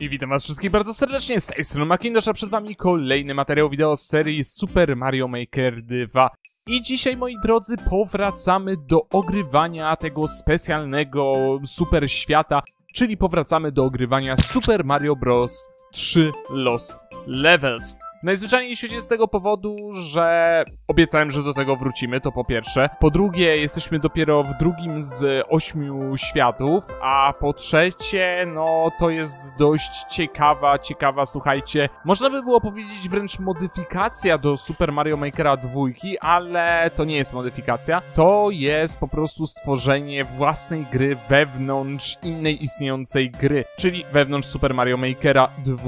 I witam was wszystkich bardzo serdecznie, z tej strony Macintosh, a przed wami kolejny materiał wideo z serii Super Mario Maker 2. I dzisiaj, moi drodzy, powracamy do ogrywania tego specjalnego super świata, czyli powracamy do ogrywania Super Mario Bros. 3 Lost Levels. Najzwyczajniej w świecie z tego powodu, że obiecałem, że do tego wrócimy, to po pierwsze. Po drugie, jesteśmy dopiero w drugim z ośmiu światów, a po trzecie, no to jest dość ciekawa, ciekawa, słuchajcie, można by było powiedzieć wręcz modyfikacja do Super Mario Makera 2, ale to nie jest modyfikacja, to jest po prostu stworzenie własnej gry wewnątrz innej istniejącej gry, czyli wewnątrz Super Mario Makera 2.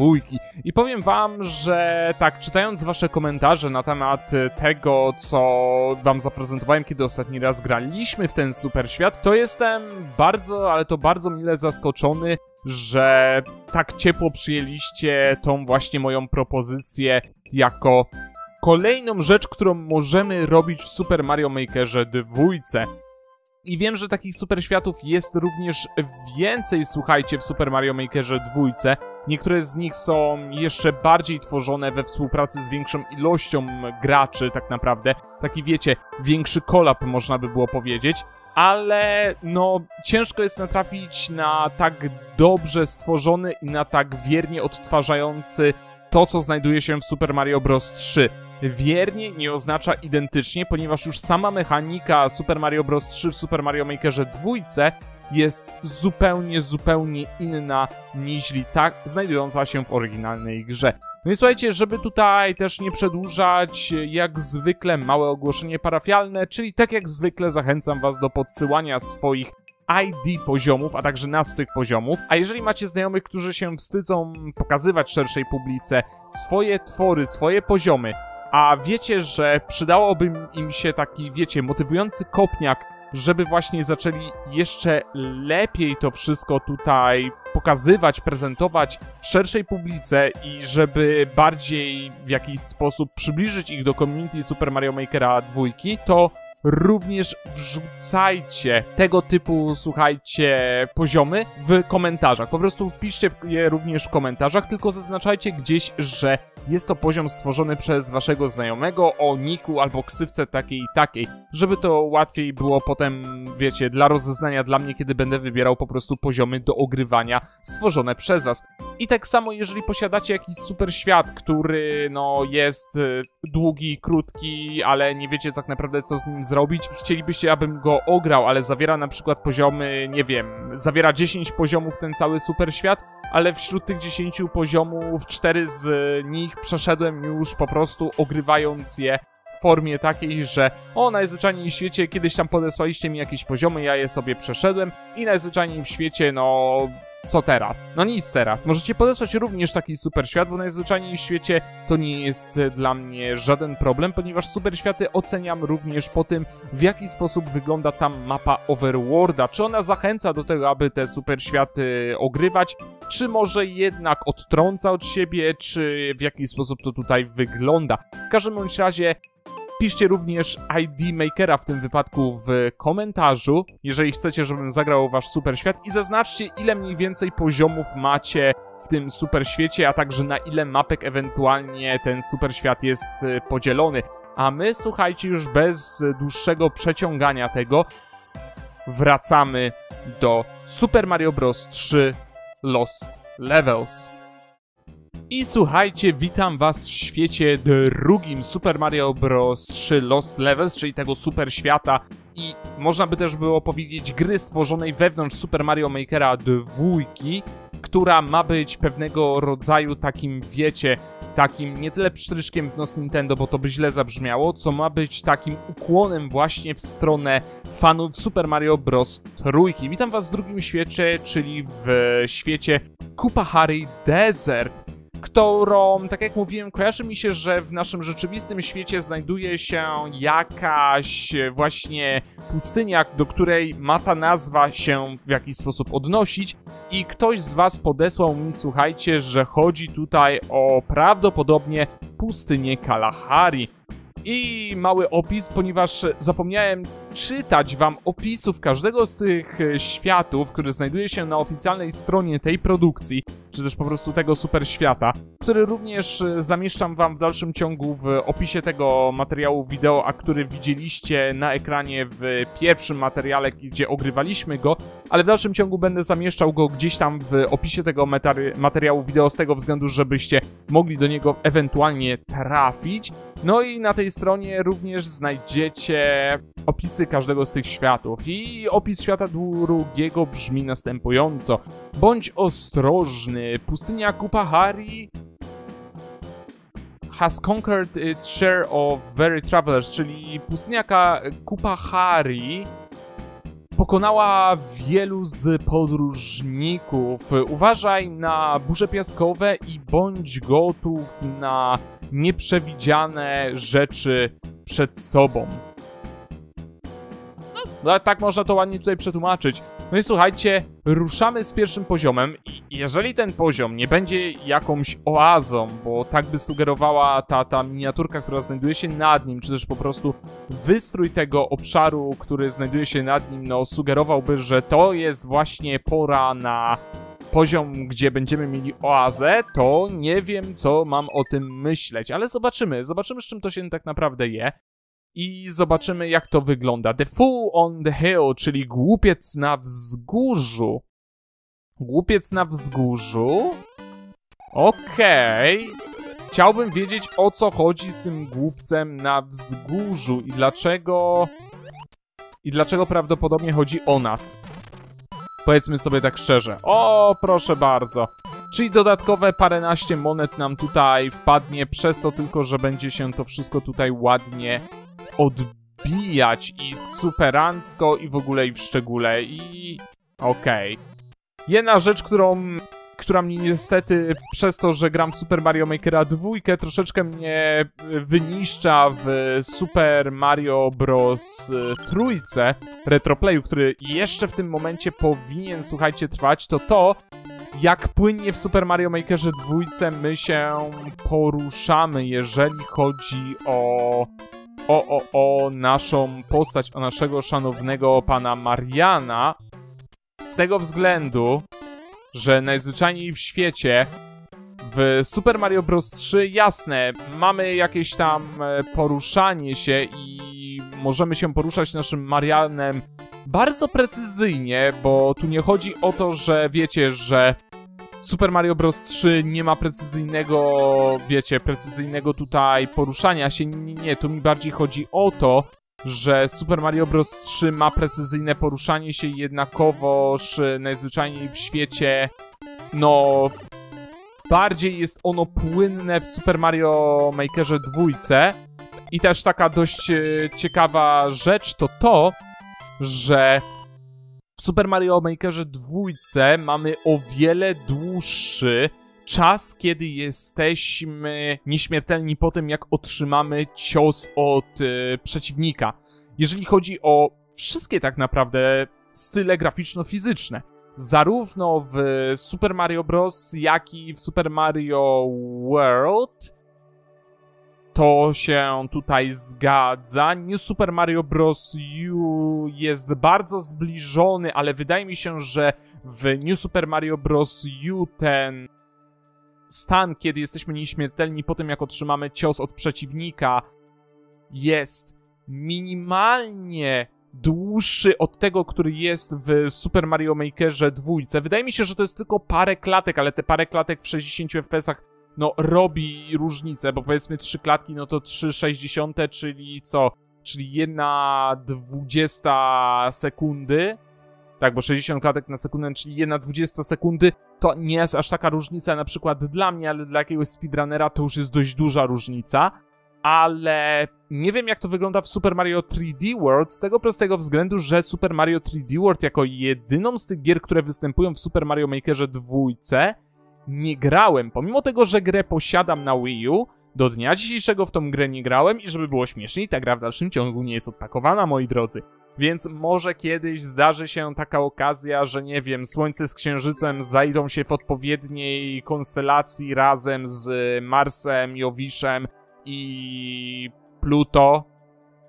I powiem wam, że tak, czytając wasze komentarze na temat y, tego, co wam zaprezentowałem, kiedy ostatni raz graliśmy w ten super świat, to jestem bardzo, ale to bardzo mile zaskoczony, że tak ciepło przyjęliście tą właśnie moją propozycję jako kolejną rzecz, którą możemy robić w Super Mario Makerze dwójce. I wiem, że takich super światów jest również więcej, słuchajcie, w Super Mario Makerze dwójce. Niektóre z nich są jeszcze bardziej tworzone we współpracy z większą ilością graczy, tak naprawdę. Taki, wiecie, większy kolab, można by było powiedzieć. Ale, no, ciężko jest natrafić na tak dobrze stworzony i na tak wiernie odtwarzający to, co znajduje się w Super Mario Bros. 3 wiernie nie oznacza identycznie, ponieważ już sama mechanika Super Mario Bros. 3 w Super Mario Makerze 2 jest zupełnie, zupełnie inna niż tak znajdująca się w oryginalnej grze. No i słuchajcie, żeby tutaj też nie przedłużać, jak zwykle małe ogłoszenie parafialne, czyli tak jak zwykle zachęcam was do podsyłania swoich ID poziomów, a także nazw tych poziomów. A jeżeli macie znajomych, którzy się wstydzą pokazywać szerszej publice swoje twory, swoje poziomy, a wiecie, że przydałoby im się taki, wiecie, motywujący kopniak, żeby właśnie zaczęli jeszcze lepiej to wszystko tutaj pokazywać, prezentować szerszej publice i żeby bardziej w jakiś sposób przybliżyć ich do community Super Mario Makera 2, to również wrzucajcie tego typu, słuchajcie, poziomy w komentarzach. Po prostu piszcie je również w komentarzach, tylko zaznaczajcie gdzieś, że jest to poziom stworzony przez waszego znajomego o niku albo ksywce takiej i takiej, żeby to łatwiej było potem, wiecie, dla rozeznania dla mnie, kiedy będę wybierał po prostu poziomy do ogrywania stworzone przez was. I tak samo, jeżeli posiadacie jakiś super świat, który, no, jest y, długi, krótki, ale nie wiecie tak naprawdę co z nim zrobić i chcielibyście, abym go ograł, ale zawiera na przykład poziomy, nie wiem, zawiera 10 poziomów ten cały super świat, ale wśród tych 10 poziomów 4 z nich przeszedłem już po prostu ogrywając je w formie takiej, że o, najzwyczajniej w świecie kiedyś tam podesłaliście mi jakieś poziomy, ja je sobie przeszedłem i najzwyczajniej w świecie, no, co teraz? No nic teraz. Możecie podesłać również taki super świat, bo najzwyczajniej w świecie to nie jest dla mnie żaden problem, ponieważ super światy oceniam również po tym, w jaki sposób wygląda tam mapa Overworlda. Czy ona zachęca do tego, aby te super światy ogrywać, czy może jednak odtrąca od siebie, czy w jaki sposób to tutaj wygląda. W każdym bądź razie Piszcie również ID Makera w tym wypadku w komentarzu, jeżeli chcecie, żebym zagrał wasz super świat i zaznaczcie ile mniej więcej poziomów macie w tym super świecie, a także na ile mapek ewentualnie ten super świat jest y, podzielony. A my, słuchajcie, już bez dłuższego przeciągania tego, wracamy do Super Mario Bros. 3 Lost Levels. I słuchajcie, witam was w świecie drugim Super Mario Bros. 3 Lost Levels, czyli tego super świata i można by też było powiedzieć gry stworzonej wewnątrz Super Mario Makera 2, która ma być pewnego rodzaju takim, wiecie, takim nie tyle psztryszkiem w nos Nintendo, bo to by źle zabrzmiało, co ma być takim ukłonem właśnie w stronę fanów Super Mario Bros. Trójki. Witam was w drugim świecie, czyli w świecie Kupahari Desert którą, tak jak mówiłem, kojarzy mi się, że w naszym rzeczywistym świecie znajduje się jakaś właśnie pustynia, do której ma ta nazwa się w jakiś sposób odnosić i ktoś z was podesłał mi, słuchajcie, że chodzi tutaj o prawdopodobnie pustynię Kalahari. I mały opis, ponieważ zapomniałem czytać wam opisów każdego z tych e, światów, który znajduje się na oficjalnej stronie tej produkcji, czy też po prostu tego super świata, który również e, zamieszczam wam w dalszym ciągu w opisie tego materiału wideo, a który widzieliście na ekranie w pierwszym materiale, gdzie ogrywaliśmy go, ale w dalszym ciągu będę zamieszczał go gdzieś tam w opisie tego materiału wideo z tego względu, żebyście mogli do niego ewentualnie trafić. No i na tej stronie również znajdziecie opisy każdego z tych światów. I opis świata drugiego brzmi następująco. Bądź ostrożny, pustynia Kupahari has conquered its share of very travelers, czyli pustynia Kupahari pokonała wielu z podróżników. Uważaj na burze piaskowe i bądź gotów na nieprzewidziane rzeczy przed sobą. No, tak można to ładnie tutaj przetłumaczyć. No i słuchajcie, ruszamy z pierwszym poziomem i jeżeli ten poziom nie będzie jakąś oazą, bo tak by sugerowała ta, ta miniaturka, która znajduje się nad nim, czy też po prostu wystrój tego obszaru, który znajduje się nad nim, no sugerowałby, że to jest właśnie pora na poziom, gdzie będziemy mieli oazę, to nie wiem, co mam o tym myśleć, ale zobaczymy, zobaczymy, z czym to się tak naprawdę je i zobaczymy, jak to wygląda. The Fool on the Hill, czyli głupiec na wzgórzu. Głupiec na wzgórzu. Okej. Okay. Chciałbym wiedzieć, o co chodzi z tym głupcem na wzgórzu i dlaczego... I dlaczego prawdopodobnie chodzi o nas. Powiedzmy sobie tak szczerze. O, proszę bardzo. Czyli dodatkowe paręnaście monet nam tutaj wpadnie, przez to tylko, że będzie się to wszystko tutaj ładnie odbijać i superancko i w ogóle i w szczególe i... Okej. Okay. Jedna rzecz, którą która mnie niestety przez to, że gram w Super Mario Makera 2 troszeczkę mnie wyniszcza w Super Mario Bros. E, trójce retroplayu, który jeszcze w tym momencie powinien, słuchajcie, trwać, to to, jak płynnie w Super Mario Makerze 2 my się poruszamy, jeżeli chodzi o o, o, o naszą postać, o naszego szanownego pana Mariana. Z tego względu, że najzwyczajniej w świecie w Super Mario Bros. 3 jasne, mamy jakieś tam e, poruszanie się i możemy się poruszać naszym Marianem bardzo precyzyjnie, bo tu nie chodzi o to, że wiecie, że Super Mario Bros. 3 nie ma precyzyjnego, wiecie, precyzyjnego tutaj poruszania się. Nie, nie, tu mi bardziej chodzi o to, że Super Mario Bros. 3 ma precyzyjne poruszanie się jednakowoż najzwyczajniej w świecie, no... Bardziej jest ono płynne w Super Mario Makerze 2. I też taka dość e, ciekawa rzecz to to, że w Super Mario Makerze 2 mamy o wiele dłuższy czas, kiedy jesteśmy nieśmiertelni po tym, jak otrzymamy cios od y, przeciwnika. Jeżeli chodzi o wszystkie tak naprawdę style graficzno-fizyczne. Zarówno w Super Mario Bros., jak i w Super Mario World to się tutaj zgadza. New Super Mario Bros. U jest bardzo zbliżony, ale wydaje mi się, że w New Super Mario Bros. U ten stan, kiedy jesteśmy nieśmiertelni po tym, jak otrzymamy cios od przeciwnika, jest minimalnie dłuższy od tego, który jest w Super Mario Makerze 2. Wydaje mi się, że to jest tylko parę klatek, ale te parę klatek w 60 FPS-ach no robi różnicę, bo powiedzmy trzy klatki, no to 3,60, czyli co? Czyli jedna dwudziesta sekundy. Tak, bo 60 klatek na sekundę, czyli jedna dwudziesta sekundy, to nie jest aż taka różnica na przykład dla mnie, ale dla jakiegoś speedrunnera to już jest dość duża różnica. Ale nie wiem jak to wygląda w Super Mario 3D World z tego prostego względu, że Super Mario 3D World jako jedyną z tych gier, które występują w Super Mario Makerze 2 nie grałem. Pomimo tego, że grę posiadam na Wii U, do dnia dzisiejszego w tą grę nie grałem i żeby było śmieszniej, ta gra w dalszym ciągu nie jest odpakowana, moi drodzy. Więc może kiedyś zdarzy się taka okazja, że nie wiem, Słońce z Księżycem zajdą się w odpowiedniej konstelacji razem z Marsem, Jowiszem i Pluto.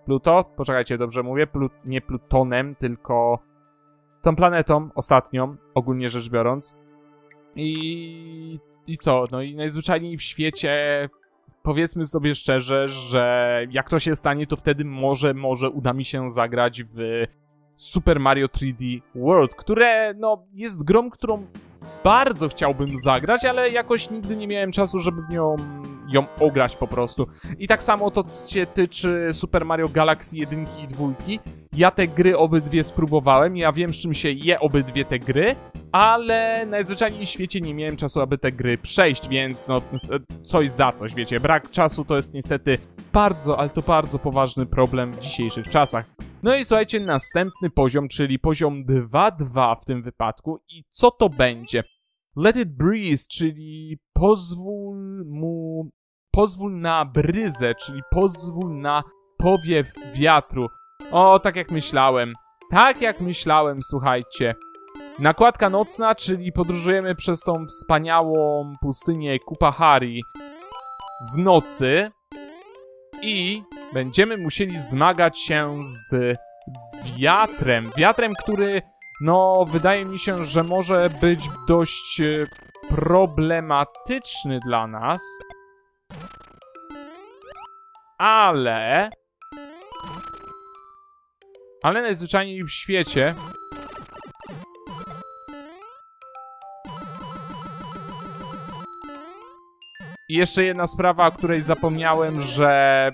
Pluto? Poczekajcie, dobrze mówię? Nie Plutonem, tylko tą planetą ostatnią, ogólnie rzecz biorąc. I, I co? No i najzwyczajniej w świecie powiedzmy sobie szczerze, że jak to się stanie, to wtedy może, może uda mi się zagrać w Super Mario 3D World, które no jest grą, którą bardzo chciałbym zagrać, ale jakoś nigdy nie miałem czasu, żeby w nią ją ograć po prostu. I tak samo to się tyczy Super Mario Galaxy 1 i 2. Ja te gry obydwie spróbowałem, ja wiem z czym się je obydwie te gry, ale najzwyczajniej w świecie nie miałem czasu, aby te gry przejść, więc no coś za coś, wiecie. Brak czasu to jest niestety bardzo, ale to bardzo poważny problem w dzisiejszych czasach. No i słuchajcie, następny poziom, czyli poziom 2-2 w tym wypadku. I co to będzie? Let it breeze, czyli pozwól mu... Pozwól na bryzę, czyli pozwól na powiew wiatru. O, tak jak myślałem. Tak jak myślałem, słuchajcie. Nakładka nocna, czyli podróżujemy przez tą wspaniałą pustynię Kupahari w nocy i będziemy musieli zmagać się z wiatrem. Wiatrem, który, no, wydaje mi się, że może być dość e, problematyczny dla nas. Ale... Ale najzwyczajniej w świecie I jeszcze jedna sprawa, o której zapomniałem, że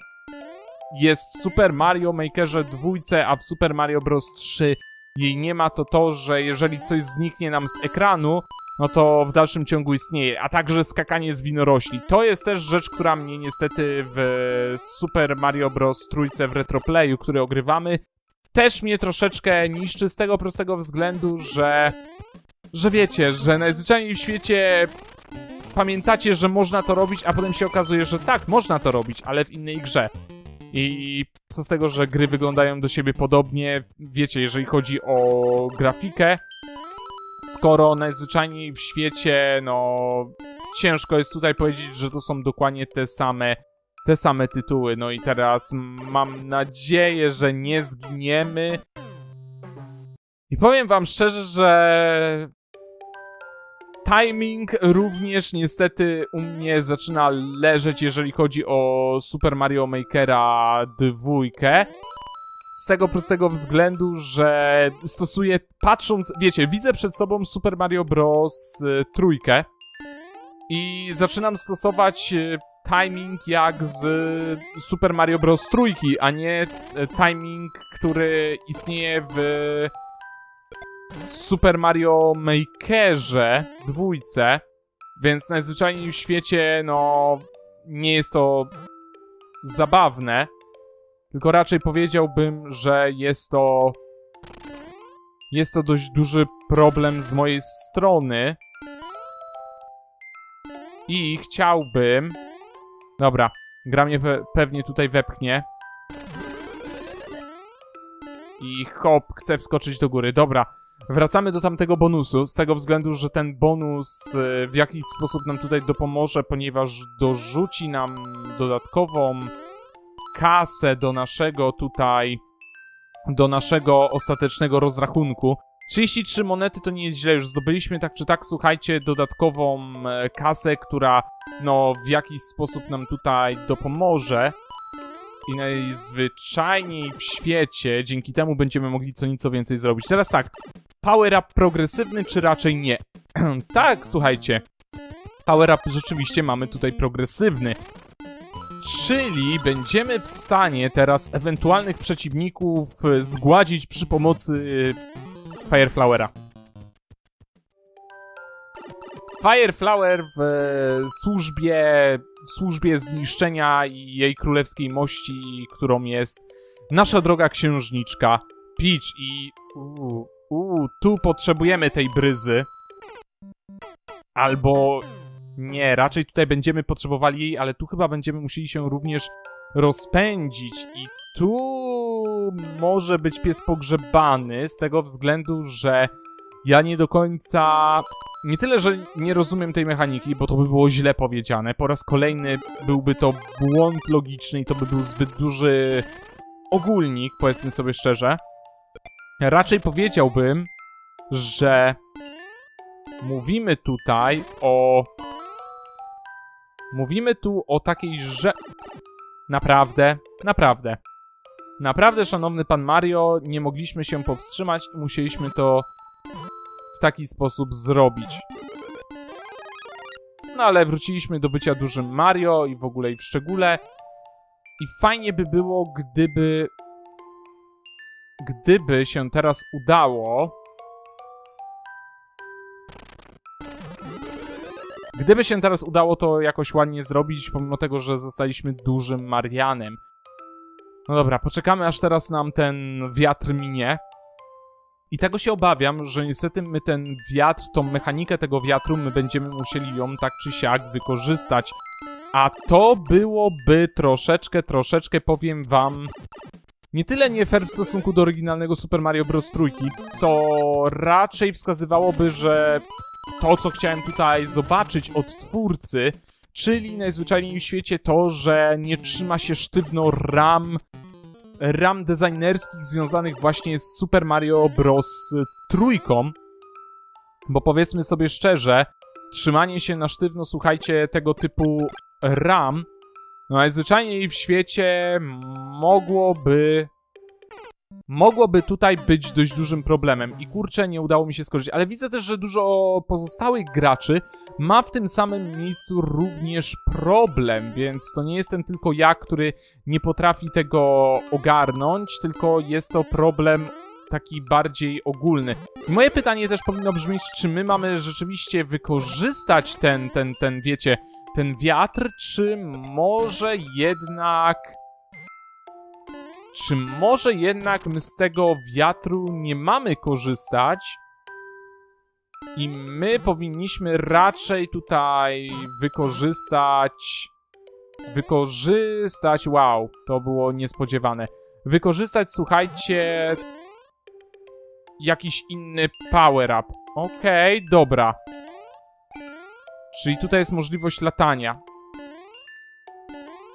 jest w Super Mario Makerze dwójce, a w Super Mario Bros. 3 jej nie ma, to to, że jeżeli coś zniknie nam z ekranu, no to w dalszym ciągu istnieje, a także skakanie z winorośli. To jest też rzecz, która mnie niestety w Super Mario Bros. trójce w retroplayu, który ogrywamy, też mnie troszeczkę niszczy z tego prostego względu, że... Że wiecie, że najzwyczajniej w świecie pamiętacie, że można to robić, a potem się okazuje, że tak, można to robić, ale w innej grze. I co z tego, że gry wyglądają do siebie podobnie, wiecie, jeżeli chodzi o grafikę, skoro najzwyczajniej w świecie, no, ciężko jest tutaj powiedzieć, że to są dokładnie te same, te same tytuły. No i teraz mam nadzieję, że nie zginiemy. I powiem wam szczerze, że timing również niestety u mnie zaczyna leżeć, jeżeli chodzi o Super Mario Makera 2. Z tego prostego względu, że stosuję, patrząc, wiecie, widzę przed sobą Super Mario Bros. Trójkę i zaczynam stosować y, timing jak z Super Mario Bros. trójki, a nie y, timing, który istnieje w Super Mario Makerze dwójce, więc najzwyczajniej w świecie, no, nie jest to zabawne, tylko raczej powiedziałbym, że jest to jest to dość duży problem z mojej strony. I chciałbym dobra, gra mnie pe pewnie tutaj wepchnie. I hop, chcę wskoczyć do góry, dobra Wracamy do tamtego bonusu, z tego względu, że ten bonus e, w jakiś sposób nam tutaj dopomoże, ponieważ dorzuci nam dodatkową kasę do naszego tutaj, do naszego ostatecznego rozrachunku. 33 monety to nie jest źle, już zdobyliśmy tak czy tak, słuchajcie, dodatkową e, kasę, która no w jakiś sposób nam tutaj dopomoże i najzwyczajniej w świecie dzięki temu będziemy mogli co nieco więcej zrobić. Teraz tak, power up progresywny, czy raczej nie? tak, słuchajcie. Power up rzeczywiście mamy tutaj progresywny. Czyli będziemy w stanie teraz ewentualnych przeciwników zgładzić przy pomocy y, Fireflowera. Fireflower w służbie, w służbie zniszczenia jej królewskiej mości, którą jest nasza droga księżniczka Peach i... Uu, tu potrzebujemy tej bryzy. Albo... Nie, raczej tutaj będziemy potrzebowali jej, ale tu chyba będziemy musieli się również rozpędzić i tu może być pies pogrzebany z tego względu, że ja nie do końca nie tyle, że nie rozumiem tej mechaniki, bo to by było źle powiedziane. Po raz kolejny byłby to błąd logiczny i to by był zbyt duży ogólnik, powiedzmy sobie szczerze. Raczej powiedziałbym, że mówimy tutaj o... Mówimy tu o takiej że... Naprawdę, naprawdę. Naprawdę, szanowny pan Mario, nie mogliśmy się powstrzymać i musieliśmy to w taki sposób zrobić. No ale wróciliśmy do bycia dużym Mario i w ogóle i w szczególe. I fajnie by było, gdyby... Gdyby się teraz udało... Gdyby się teraz udało to jakoś ładnie zrobić, pomimo tego, że zostaliśmy dużym Marianem. No dobra, poczekamy aż teraz nam ten wiatr minie. I tego się obawiam, że niestety my ten wiatr, tą mechanikę tego wiatru, my będziemy musieli ją tak czy siak wykorzystać. A to byłoby troszeczkę, troszeczkę powiem wam... Nie tyle nie fair w stosunku do oryginalnego Super Mario Bros. Trójki, co raczej wskazywałoby, że to, co chciałem tutaj zobaczyć od twórcy, czyli najzwyczajniej w świecie to, że nie trzyma się sztywno ram ram designerskich związanych właśnie z Super Mario Bros. trójką. Bo powiedzmy sobie szczerze, trzymanie się na sztywno, słuchajcie, tego typu ram, no najzwyczajniej w świecie mogłoby mogłoby tutaj być dość dużym problemem i kurczę, nie udało mi się skończyć, ale widzę też, że dużo pozostałych graczy ma w tym samym miejscu również problem, więc to nie jestem tylko ja, który nie potrafi tego ogarnąć, tylko jest to problem taki bardziej ogólny. Moje pytanie też powinno brzmieć, czy my mamy rzeczywiście wykorzystać ten, ten, ten, wiecie, ten wiatr, czy może jednak czy może jednak my z tego wiatru nie mamy korzystać? I my powinniśmy raczej tutaj wykorzystać... Wykorzystać... Wow, to było niespodziewane. Wykorzystać, słuchajcie... Jakiś inny power-up. Okej, okay, dobra. Czyli tutaj jest możliwość latania.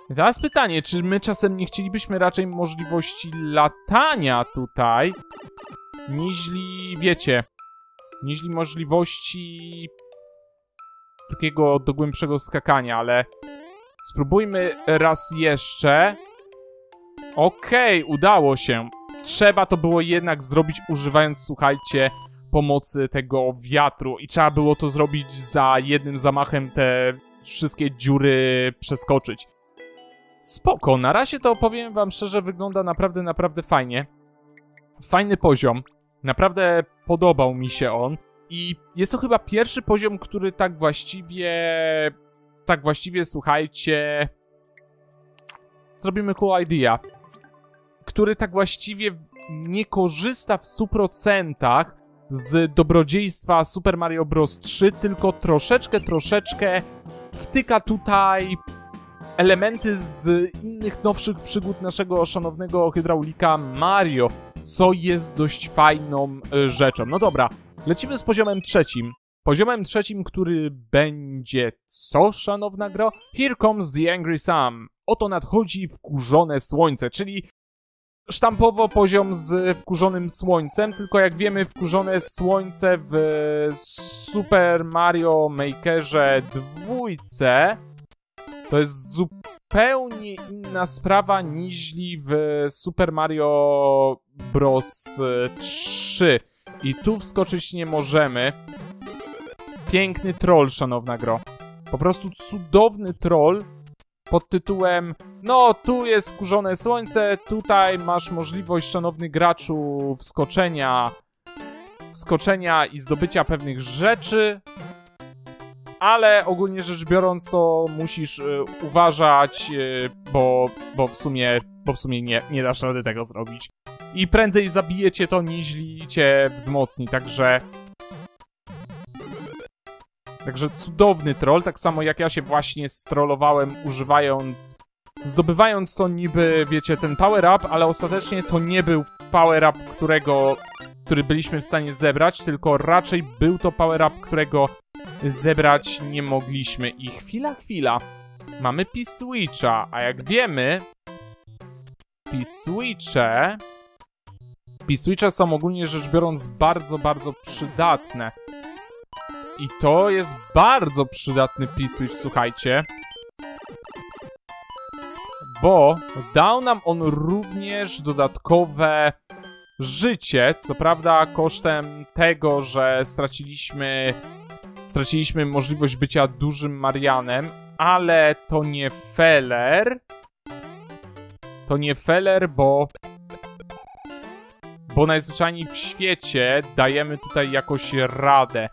Teraz pytanie, czy my czasem nie chcielibyśmy raczej możliwości latania tutaj, niźli, wiecie, niźli możliwości takiego dogłębszego skakania, ale spróbujmy raz jeszcze. Okej, okay, udało się. Trzeba to było jednak zrobić używając, słuchajcie, pomocy tego wiatru i trzeba było to zrobić za jednym zamachem te wszystkie dziury przeskoczyć. Spoko, na razie to powiem wam szczerze, wygląda naprawdę, naprawdę fajnie. Fajny poziom. Naprawdę podobał mi się on. I jest to chyba pierwszy poziom, który tak właściwie... Tak właściwie, słuchajcie... Zrobimy cool idea. Który tak właściwie nie korzysta w 100% z dobrodziejstwa Super Mario Bros. 3, tylko troszeczkę, troszeczkę wtyka tutaj elementy z innych nowszych przygód naszego szanownego hydraulika Mario, co jest dość fajną e, rzeczą. No dobra, lecimy z poziomem trzecim. Poziomem trzecim, który będzie co, szanowna gro? Here comes the angry Sam. Oto nadchodzi wkurzone słońce, czyli sztampowo poziom z wkurzonym słońcem, tylko jak wiemy wkurzone słońce w Super Mario Makerze dwójce to jest zupełnie inna sprawa niźli w Super Mario Bros. 3. I tu wskoczyć nie możemy. Piękny troll, szanowna gro. Po prostu cudowny troll pod tytułem No, tu jest wkurzone słońce, tutaj masz możliwość, szanowny graczu, wskoczenia wskoczenia i zdobycia pewnych rzeczy ale ogólnie rzecz biorąc to musisz y, uważać, y, bo, bo w sumie, bo w sumie nie, nie dasz rady tego zrobić. I prędzej zabijecie to, niźli cię wzmocni, także... Także cudowny troll, tak samo jak ja się właśnie strollowałem używając... Zdobywając to niby, wiecie, ten power-up, ale ostatecznie to nie był power-up, którego... który byliśmy w stanie zebrać, tylko raczej był to power-up, którego zebrać nie mogliśmy. I chwila, chwila. Mamy P-Switcha, a jak wiemy, P-Switche... P-Switche są ogólnie rzecz biorąc bardzo, bardzo przydatne. I to jest bardzo przydatny P-Switch, słuchajcie. Bo dał nam on również dodatkowe życie, co prawda kosztem tego, że straciliśmy straciliśmy możliwość bycia dużym Marianem, ale to nie feller. To nie feller, bo bo najzwyczajniej w świecie dajemy tutaj jakoś radę.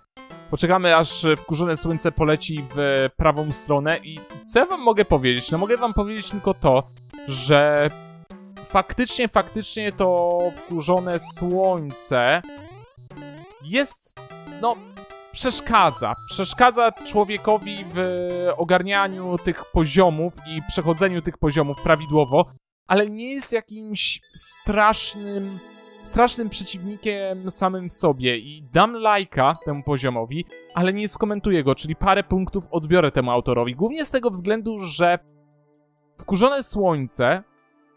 Poczekamy aż wkurzone słońce poleci w prawą stronę i co ja wam mogę powiedzieć? No mogę wam powiedzieć tylko to, że faktycznie, faktycznie to wkurzone słońce jest, no, przeszkadza. Przeszkadza człowiekowi w ogarnianiu tych poziomów i przechodzeniu tych poziomów prawidłowo, ale nie jest jakimś strasznym, strasznym przeciwnikiem samym w sobie i dam lajka temu poziomowi, ale nie skomentuję go, czyli parę punktów odbiorę temu autorowi. Głównie z tego względu, że wkurzone słońce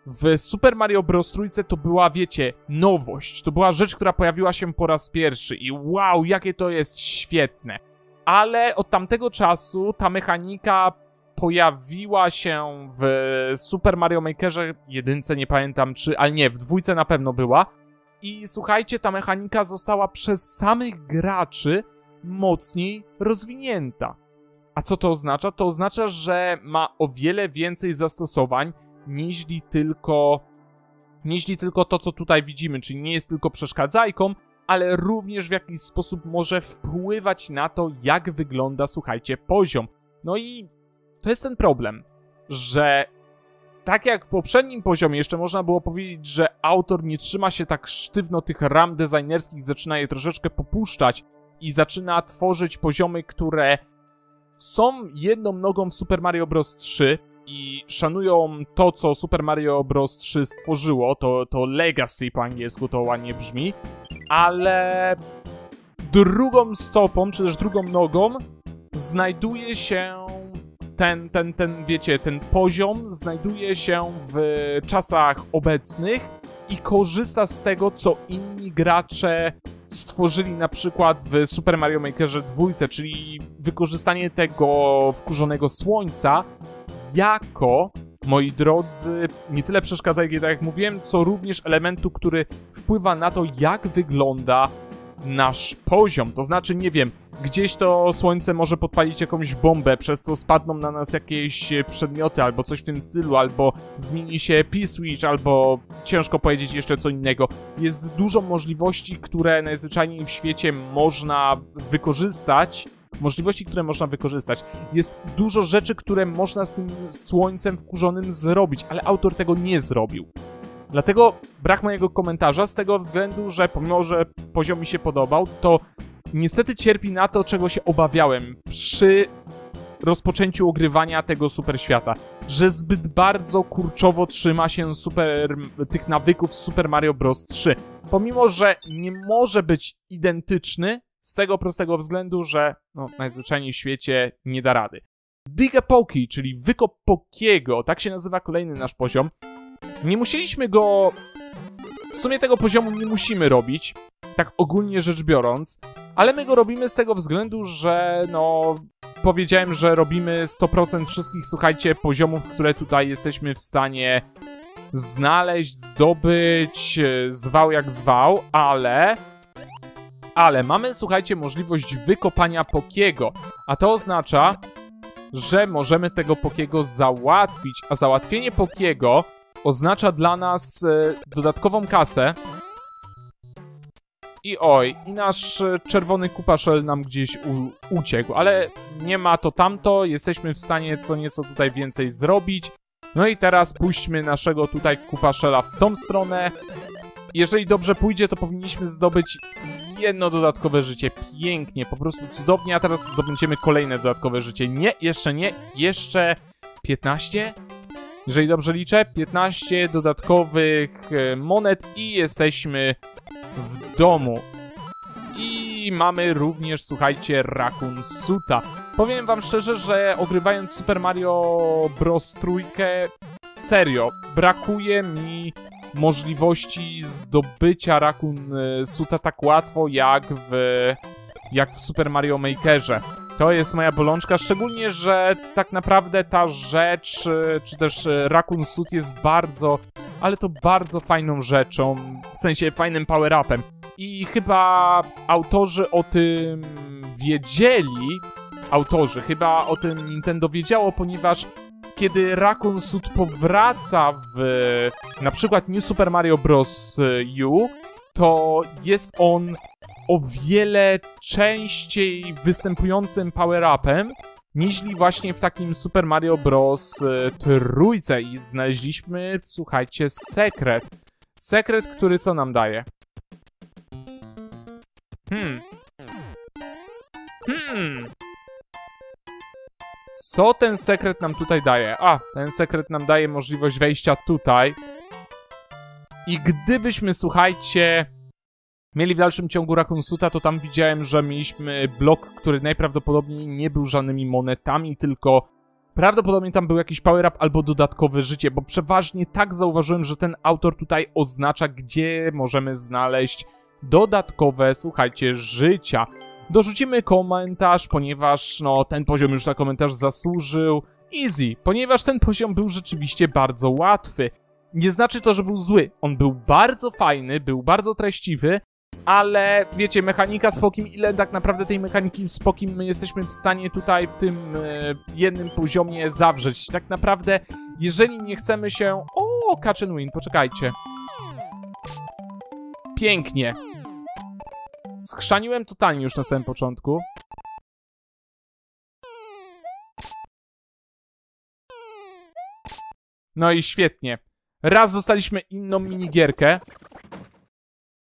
w Super Mario Bros. Trójce to była, wiecie, nowość. To była rzecz, która pojawiła się po raz pierwszy i wow, jakie to jest świetne. Ale od tamtego czasu ta mechanika pojawiła się w Super Mario Makerze, jedynce nie pamiętam czy, ale nie, w dwójce na pewno była. I słuchajcie, ta mechanika została przez samych graczy mocniej rozwinięta. A co to oznacza? To oznacza, że ma o wiele więcej zastosowań niźli tylko, niźli tylko to, co tutaj widzimy, czyli nie jest tylko przeszkadzajką, ale również w jakiś sposób może wpływać na to, jak wygląda, słuchajcie, poziom. No i to jest ten problem, że tak jak w poprzednim poziomie jeszcze można było powiedzieć, że autor nie trzyma się tak sztywno tych ram designerskich, zaczyna je troszeczkę popuszczać i zaczyna tworzyć poziomy, które są jedną nogą w Super Mario Bros. 3, i szanują to, co Super Mario Bros. 3 stworzyło, to, to Legacy po angielsku to ładnie brzmi, ale drugą stopą, czy też drugą nogą znajduje się ten, ten, ten, wiecie, ten poziom znajduje się w czasach obecnych i korzysta z tego, co inni gracze stworzyli na przykład w Super Mario Makerze 2, czyli wykorzystanie tego wkurzonego słońca jako, moi drodzy, nie tyle przeszkadzajki, tak jak mówiłem, co również elementu, który wpływa na to, jak wygląda nasz poziom. To znaczy, nie wiem, gdzieś to słońce może podpalić jakąś bombę, przez co spadną na nas jakieś przedmioty albo coś w tym stylu, albo zmieni się P-Switch, albo ciężko powiedzieć jeszcze co innego. Jest dużo możliwości, które najzwyczajniej w świecie można wykorzystać możliwości, które można wykorzystać. Jest dużo rzeczy, które można z tym słońcem wkurzonym zrobić, ale autor tego nie zrobił. Dlatego brak mojego komentarza z tego względu, że pomimo, że poziom mi się podobał, to niestety cierpi na to, czego się obawiałem przy rozpoczęciu ogrywania tego super świata, że zbyt bardzo kurczowo trzyma się super, tych nawyków Super Mario Bros. 3. Pomimo, że nie może być identyczny, z tego prostego względu, że no, najzwyczajniej w świecie nie da rady. Digapoki, czyli wykop Pokiego, tak się nazywa kolejny nasz poziom. Nie musieliśmy go... W sumie tego poziomu nie musimy robić, tak ogólnie rzecz biorąc, ale my go robimy z tego względu, że no... Powiedziałem, że robimy 100% wszystkich, słuchajcie, poziomów, które tutaj jesteśmy w stanie znaleźć, zdobyć, zwał jak zwał, ale ale mamy, słuchajcie, możliwość wykopania Pokiego, a to oznacza, że możemy tego Pokiego załatwić, a załatwienie Pokiego oznacza dla nas e, dodatkową kasę. I oj, i nasz e, czerwony kupaszel nam gdzieś uciekł, ale nie ma to tamto, jesteśmy w stanie co nieco tutaj więcej zrobić. No i teraz puśćmy naszego tutaj kupaszela w tą stronę. Jeżeli dobrze pójdzie, to powinniśmy zdobyć jedno dodatkowe życie. Pięknie, po prostu cudownie, a teraz zdobędziemy kolejne dodatkowe życie. Nie, jeszcze nie, jeszcze 15? Jeżeli dobrze liczę, 15 dodatkowych e, monet i jesteśmy w domu. I mamy również, słuchajcie, Raccoon Suta. Powiem wam szczerze, że ogrywając Super Mario Bros. trójkę, serio, brakuje mi możliwości zdobycia Raccoon y, Suta tak łatwo jak w, jak w Super Mario Makerze. To jest moja bolączka, szczególnie, że tak naprawdę ta rzecz, y, czy też y, Raccoon Suit jest bardzo, ale to bardzo fajną rzeczą, w sensie fajnym power-upem. I chyba autorzy o tym wiedzieli, autorzy, chyba o tym Nintendo wiedziało, ponieważ kiedy Raccoon Suit powraca w na przykład New Super Mario Bros. U, to jest on o wiele częściej występującym power-upem niż właśnie w takim Super Mario Bros. trójce i znaleźliśmy, słuchajcie, sekret. Sekret, który co nam daje? Hmm. Hmm. Co ten sekret nam tutaj daje? A, ten sekret nam daje możliwość wejścia tutaj. I gdybyśmy, słuchajcie, mieli w dalszym ciągu Raccoon Suita, to tam widziałem, że mieliśmy blok, który najprawdopodobniej nie był żadnymi monetami, tylko prawdopodobnie tam był jakiś power-up albo dodatkowe życie, bo przeważnie tak zauważyłem, że ten autor tutaj oznacza, gdzie możemy znaleźć dodatkowe, słuchajcie, życia. Dorzucimy komentarz, ponieważ no ten poziom już na komentarz zasłużył. Easy, ponieważ ten poziom był rzeczywiście bardzo łatwy. Nie znaczy to, że był zły. On był bardzo fajny, był bardzo treściwy, ale wiecie, mechanika z Pokim, ile tak naprawdę tej mechaniki z Pokim my jesteśmy w stanie tutaj w tym e, jednym poziomie zawrzeć. Tak naprawdę, jeżeli nie chcemy się... O, Catch and Win, poczekajcie. Pięknie. Schrzaniłem totalnie już na samym początku. No i świetnie. Raz dostaliśmy inną minigierkę.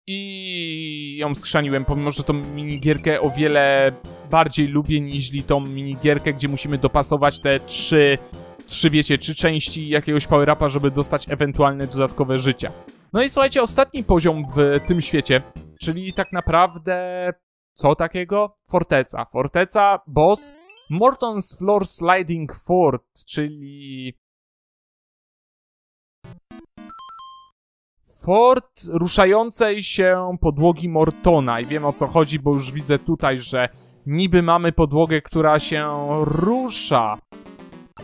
I ją schrzaniłem, pomimo, że tą minigierkę o wiele bardziej lubię niż tą minigierkę, gdzie musimy dopasować te trzy, trzy wiecie, trzy części jakiegoś power-upa, żeby dostać ewentualne dodatkowe życia. No i słuchajcie, ostatni poziom w tym świecie, czyli tak naprawdę co takiego? Forteca. Forteca, boss, Morton's Floor Sliding Fort, czyli fort ruszającej się podłogi Mortona i wiem o co chodzi, bo już widzę tutaj, że niby mamy podłogę, która się rusza.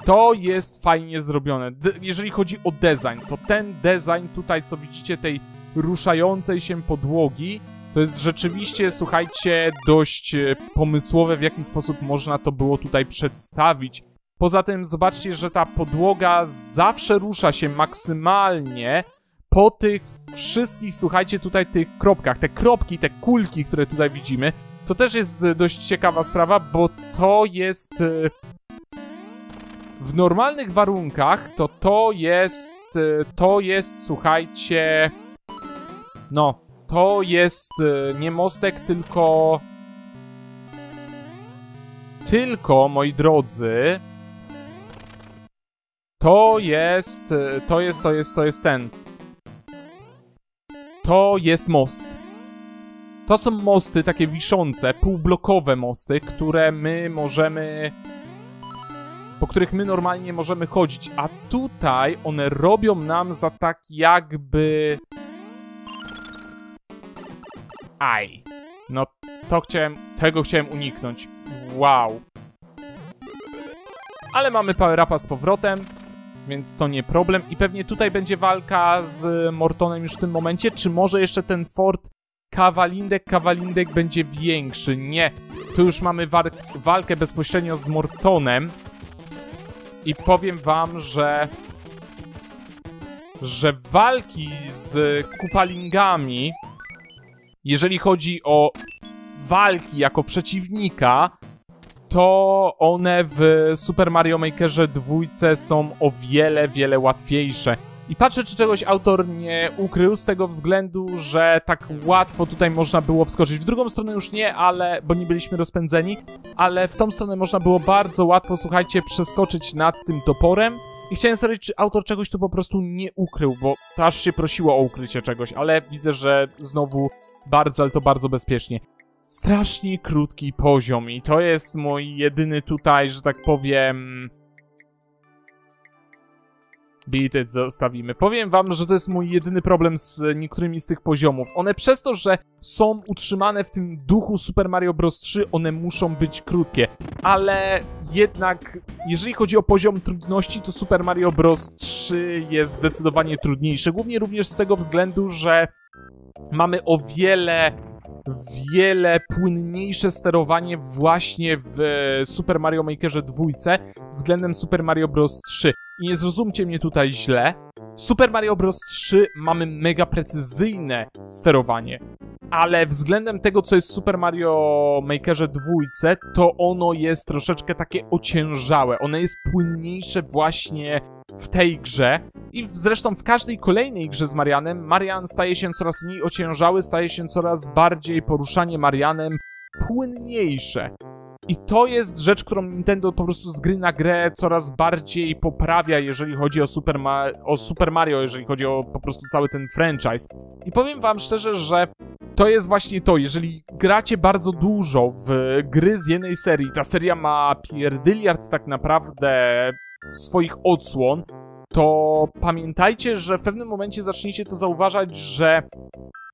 To jest fajnie zrobione. D jeżeli chodzi o design, to ten design tutaj, co widzicie, tej ruszającej się podłogi, to jest rzeczywiście, słuchajcie, dość e, pomysłowe, w jaki sposób można to było tutaj przedstawić. Poza tym zobaczcie, że ta podłoga zawsze rusza się maksymalnie po tych wszystkich, słuchajcie, tutaj tych kropkach. Te kropki, te kulki, które tutaj widzimy, to też jest e, dość ciekawa sprawa, bo to jest... W normalnych warunkach to to jest... e, To jest, słuchajcie... No, to jest e, nie mostek, tylko... Tylko, moi drodzy... To jest... e, To jest, to jest, to jest ten to jest most. To są mosty takie wiszące, półblokowe mosty, które my możemy... Po których my normalnie możemy chodzić, a tutaj one robią nam za tak jakby... Aj. No to chciałem, tego chciałem uniknąć. Wow. Ale mamy power upa z powrotem więc to nie problem. I pewnie tutaj będzie walka z Mortonem już w tym momencie, czy może jeszcze ten fort Kawalindek, Kawalindek będzie większy? Nie, tu już mamy walkę bezpośrednio z Mortonem i powiem wam, że że walki z Kupalingami, jeżeli chodzi o walki jako przeciwnika, to one w Super Mario Makerze dwójce są o wiele, wiele łatwiejsze. I patrzę, czy czegoś autor nie ukrył z tego względu, że tak łatwo tutaj można było wskoczyć. W drugą stronę już nie, ale, bo nie byliśmy rozpędzeni, ale w tą stronę można było bardzo łatwo, słuchajcie, przeskoczyć nad tym toporem. I chciałem sprawdzić, czy autor czegoś tu po prostu nie ukrył, bo to aż się prosiło o ukrycie czegoś, ale widzę, że znowu bardzo, ale to bardzo bezpiecznie. strasznie krótki poziom i to jest mój jedyny tutaj, że tak powiem... Bity zostawimy. Powiem wam, że to jest mój jedyny problem z niektórymi z tych poziomów. One przez to, że są utrzymane w tym duchu Super Mario Bros. 3, one muszą być krótkie. Ale jednak, jeżeli chodzi o poziom trudności, to Super Mario Bros. 3 jest zdecydowanie trudniejsze. Głównie również z tego względu, że mamy o wiele wiele płynniejsze sterowanie właśnie w Super Mario Makerze 2 względem Super Mario Bros. 3. Nie zrozumcie mnie tutaj źle. W Super Mario Bros. 3 mamy mega precyzyjne sterowanie. Ale względem tego, co jest w Super Mario Makerze 2, to ono jest troszeczkę takie ociężałe. Ono jest płynniejsze właśnie w tej grze. I zresztą w każdej kolejnej grze z Marianem, Marian staje się coraz mniej ociężały, staje się coraz bardziej poruszanie Marianem płynniejsze. I to jest rzecz, którą Nintendo po prostu z gry na grę coraz bardziej poprawia, jeżeli chodzi o Super, Ma o Super Mario, jeżeli chodzi o po prostu cały ten franchise. I powiem wam szczerze, że to jest właśnie to, jeżeli gracie bardzo dużo w gry z jednej serii, ta seria ma pierdyliard tak naprawdę swoich odsłon, to pamiętajcie, że w pewnym momencie zaczniecie to zauważać, że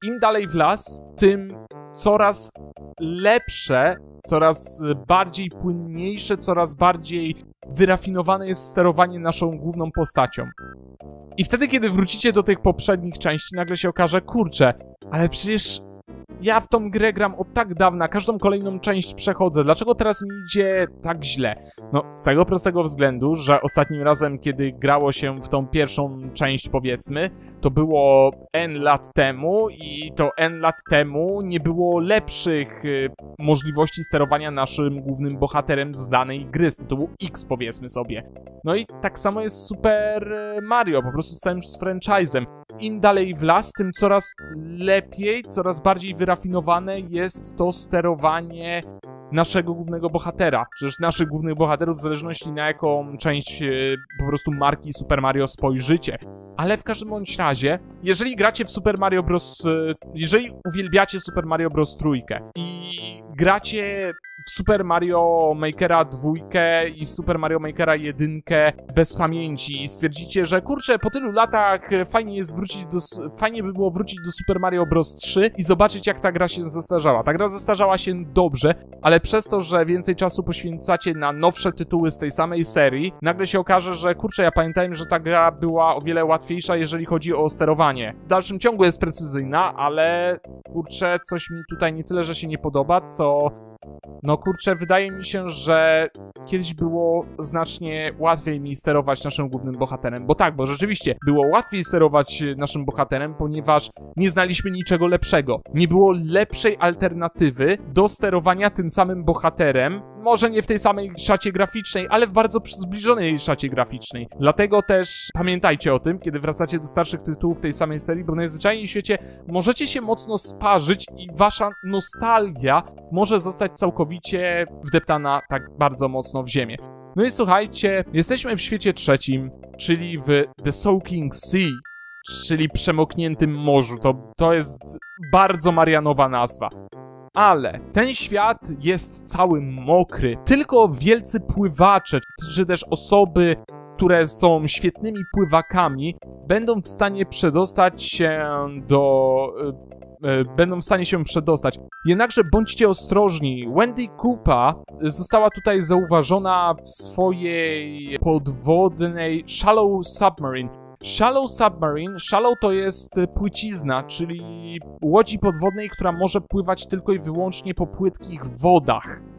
im dalej w las, tym coraz lepsze, coraz bardziej płynniejsze, coraz bardziej wyrafinowane jest sterowanie naszą główną postacią. I wtedy, kiedy wrócicie do tych poprzednich części, nagle się okaże, kurczę, ale przecież ja w tą grę gram od tak dawna, każdą kolejną część przechodzę. Dlaczego teraz mi idzie tak źle? No, z tego prostego względu, że ostatnim razem, kiedy grało się w tą pierwszą część, powiedzmy, to było N lat temu i to N lat temu nie było lepszych y, możliwości sterowania naszym głównym bohaterem z danej gry, z tytułu X, powiedzmy sobie. No i tak samo jest Super Mario, po prostu z całym franchise'em. Im dalej w las, tym coraz lepiej, coraz bardziej wyrafinowane jest to sterowanie naszego głównego bohatera, czyż naszych głównych bohaterów w zależności na jaką część e, po prostu marki Super Mario spojrzycie. Ale w każdym bądź razie, jeżeli gracie w Super Mario Bros. E, jeżeli uwielbiacie Super Mario Bros. trójkę i gracie w Super Mario Makera 2 i Super Mario Makera 1 bez pamięci i stwierdzicie, że kurczę, po tylu latach fajnie jest wrócić do, fajnie by było wrócić do Super Mario Bros. 3 i zobaczyć jak ta gra się zestarzała. Ta gra zestarzała się dobrze, ale przez to, że więcej czasu poświęcacie na nowsze tytuły z tej samej serii, nagle się okaże, że kurczę, ja pamiętałem, że ta gra była o wiele łatwiejsza, jeżeli chodzi o sterowanie. W dalszym ciągu jest precyzyjna, ale kurczę, coś mi tutaj nie tyle, że się nie podoba, co no kurczę, wydaje mi się, że kiedyś było znacznie łatwiej mi sterować naszym głównym bohaterem. Bo tak, bo rzeczywiście było łatwiej sterować naszym bohaterem, ponieważ nie znaliśmy niczego lepszego. Nie było lepszej alternatywy do sterowania tym samym bohaterem. Może nie w tej samej szacie graficznej, ale w bardzo zbliżonej szacie graficznej. Dlatego też pamiętajcie o tym, kiedy wracacie do starszych tytułów tej samej serii, bo najzwyczajniej w świecie możecie się mocno sparzyć i wasza nostalgia może zostać całkowicie wdeptana tak bardzo mocno w ziemię. No i słuchajcie, jesteśmy w świecie trzecim, czyli w The Soaking Sea, czyli przemokniętym morzu. To, to jest bardzo marianowa nazwa. Ale ten świat jest cały mokry. Tylko wielcy pływacze, czy też osoby, które są świetnymi pływakami, będą w stanie przedostać się do E, będą w stanie się przedostać. Jednakże bądźcie ostrożni. Wendy Koopa została tutaj zauważona w swojej podwodnej Shallow Submarine. Shallow Submarine, shallow to jest płycizna, czyli łodzi podwodnej, która może pływać tylko i wyłącznie po płytkich wodach.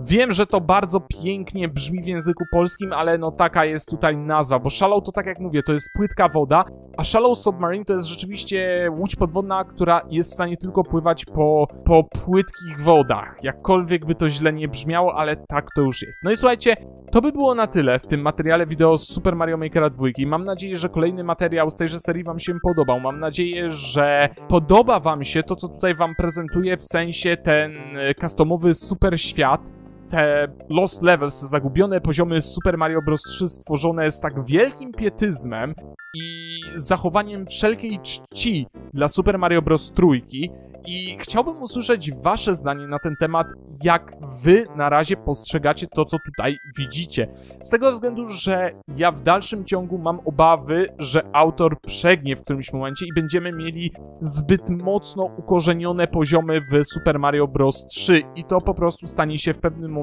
Wiem, że to bardzo pięknie brzmi w języku polskim, ale no taka jest tutaj nazwa, bo Shallow to tak jak mówię, to jest płytka woda, a Shallow Submarine to jest rzeczywiście łódź podwodna, która jest w stanie tylko pływać po, po płytkich wodach. Jakkolwiek by to źle nie brzmiało, ale tak to już jest. No i słuchajcie, to by było na tyle w tym materiale wideo z Super Mario Makera 2. Mam nadzieję, że kolejny materiał z tejże serii wam się podobał. Mam nadzieję, że podoba wam się to, co tutaj wam prezentuję, w sensie ten customowy super świat, te Lost Levels, te zagubione poziomy Super Mario Bros. 3 stworzone z tak wielkim pietyzmem i zachowaniem wszelkiej czci dla Super Mario Bros. Trójki i chciałbym usłyszeć wasze zdanie na ten temat, jak wy na razie postrzegacie to, co tutaj widzicie. Z tego względu, że ja w dalszym ciągu mam obawy, że autor przegnie w którymś momencie i będziemy mieli zbyt mocno ukorzenione poziomy w Super Mario Bros. 3 i to po prostu stanie się w pewnym momencie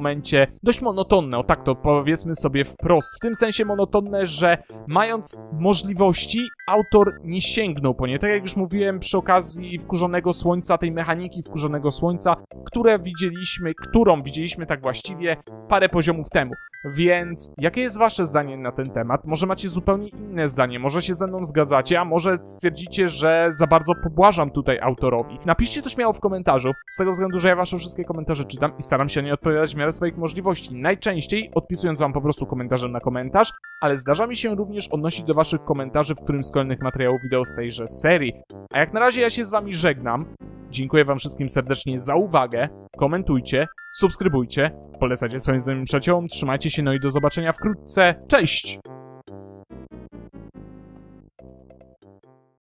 dość monotonne, o tak to powiedzmy sobie wprost. W tym sensie monotonne, że mając możliwości, autor nie sięgnął po nie. Tak jak już mówiłem przy okazji wkurzonego słońca, tej mechaniki wkurzonego słońca, które widzieliśmy, którą widzieliśmy tak właściwie parę poziomów temu. Więc jakie jest wasze zdanie na ten temat? Może macie zupełnie inne zdanie, może się ze mną zgadzacie, a może stwierdzicie, że za bardzo pobłażam tutaj autorowi. Napiszcie to śmiało w komentarzu, z tego względu, że ja wasze wszystkie komentarze czytam i staram się nie odpowiadać w miarę swoich możliwości. Najczęściej odpisując wam po prostu komentarzem na komentarz, ale zdarza mi się również odnosić do waszych komentarzy w którymś z kolejnych materiałów wideo z tejże serii. A jak na razie ja się z wami żegnam. Dziękuję wam wszystkim serdecznie za uwagę. Komentujcie, subskrybujcie, polecajcie swoim znajomym przyjaciołom, trzymajcie się, no i do zobaczenia wkrótce. Cześć!